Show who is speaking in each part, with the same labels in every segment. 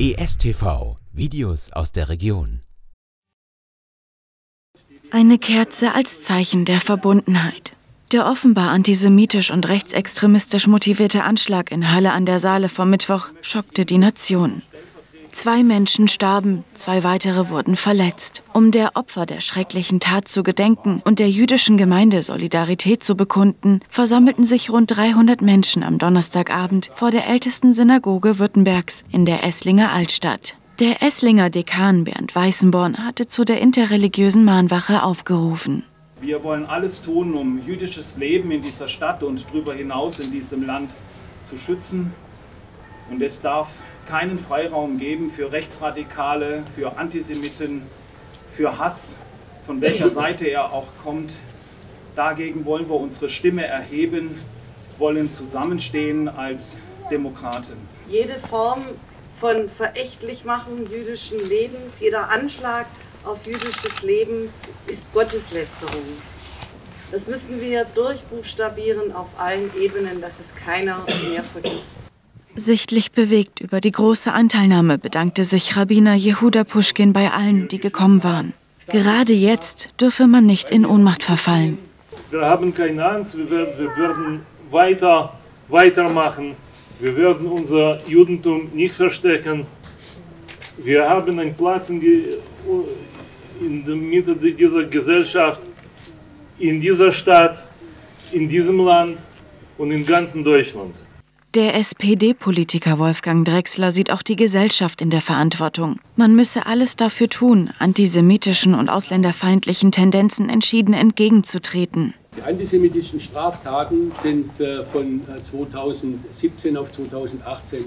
Speaker 1: ESTV Videos aus der Region.
Speaker 2: Eine Kerze als Zeichen der Verbundenheit. Der offenbar antisemitisch und rechtsextremistisch motivierte Anschlag in Halle an der Saale vom Mittwoch schockte die Nation. Zwei Menschen starben, zwei weitere wurden verletzt. Um der Opfer der schrecklichen Tat zu gedenken und der jüdischen Gemeinde Solidarität zu bekunden, versammelten sich rund 300 Menschen am Donnerstagabend vor der ältesten Synagoge Württembergs in der Esslinger Altstadt. Der Esslinger Dekan Bernd Weißenborn hatte zu der interreligiösen Mahnwache aufgerufen.
Speaker 3: Wir wollen alles tun, um jüdisches Leben in dieser Stadt und darüber hinaus in diesem Land zu schützen. Und es darf keinen Freiraum geben für Rechtsradikale, für Antisemiten, für Hass, von welcher Seite er auch kommt. Dagegen wollen wir unsere Stimme erheben, wollen zusammenstehen als Demokraten.
Speaker 4: Jede Form von Verächtlichmachung jüdischen Lebens, jeder Anschlag auf jüdisches Leben ist Gotteslästerung. Das müssen wir durchbuchstabieren auf allen Ebenen, dass es keiner mehr vergisst.
Speaker 2: Sichtlich bewegt über die große Anteilnahme bedankte sich Rabbiner Jehuda Puschkin bei allen, die gekommen waren. Gerade jetzt dürfe man nicht in Ohnmacht verfallen.
Speaker 5: Wir haben keine Angst, wir werden, weiter, weitermachen. Wir werden unser Judentum nicht verstecken. Wir haben einen Platz in, in der Mitte dieser Gesellschaft, in dieser Stadt, in diesem Land und in ganzen Deutschland.
Speaker 2: Der SPD-Politiker Wolfgang Drexler sieht auch die Gesellschaft in der Verantwortung. Man müsse alles dafür tun, antisemitischen und ausländerfeindlichen Tendenzen entschieden entgegenzutreten.
Speaker 6: Die antisemitischen Straftaten sind äh, von 2017 äh, auf 2018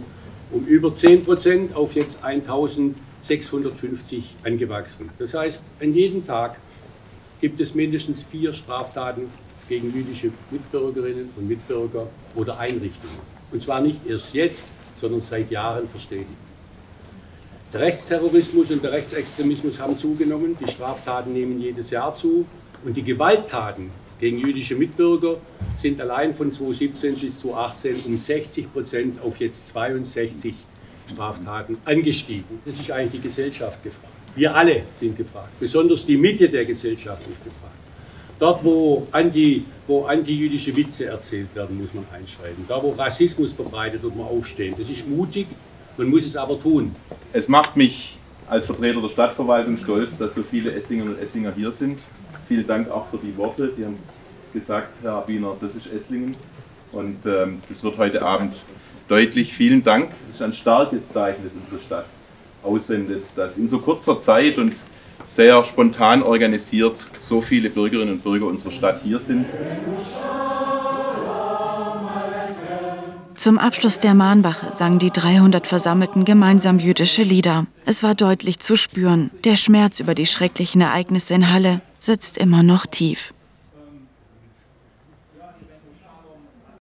Speaker 6: um über 10 Prozent auf jetzt 1650 angewachsen. Das heißt, an jedem Tag gibt es mindestens vier Straftaten gegen jüdische Mitbürgerinnen und Mitbürger oder Einrichtungen. Und zwar nicht erst jetzt, sondern seit Jahren verstetigt. Der Rechtsterrorismus und der Rechtsextremismus haben zugenommen, die Straftaten nehmen jedes Jahr zu und die Gewalttaten gegen jüdische Mitbürger sind allein von 2017 bis 2018 um 60 Prozent auf jetzt 62 Straftaten angestiegen. Das ist eigentlich die Gesellschaft gefragt. Wir alle sind gefragt. Besonders die Mitte der Gesellschaft ist gefragt. Dort, wo, anti, wo antijüdische Witze erzählt werden, muss man einschreiten. Da, wo Rassismus verbreitet wird, muss man aufstehen. Das ist mutig, man muss es aber tun.
Speaker 7: Es macht mich als Vertreter der Stadtverwaltung stolz, dass so viele Esslingerinnen und Esslinger hier sind. Vielen Dank auch für die Worte. Sie haben gesagt, Herr Rabiner, das ist Esslingen. Und ähm, das wird heute Abend deutlich. Vielen Dank. Das ist ein starkes Zeichen, das unsere Stadt aussendet, dass in so kurzer Zeit und sehr spontan organisiert so viele Bürgerinnen und Bürger unserer Stadt hier sind.
Speaker 2: Zum Abschluss der Mahnwache sangen die 300 Versammelten gemeinsam jüdische Lieder. Es war deutlich zu spüren, der Schmerz über die schrecklichen Ereignisse in Halle sitzt immer noch tief.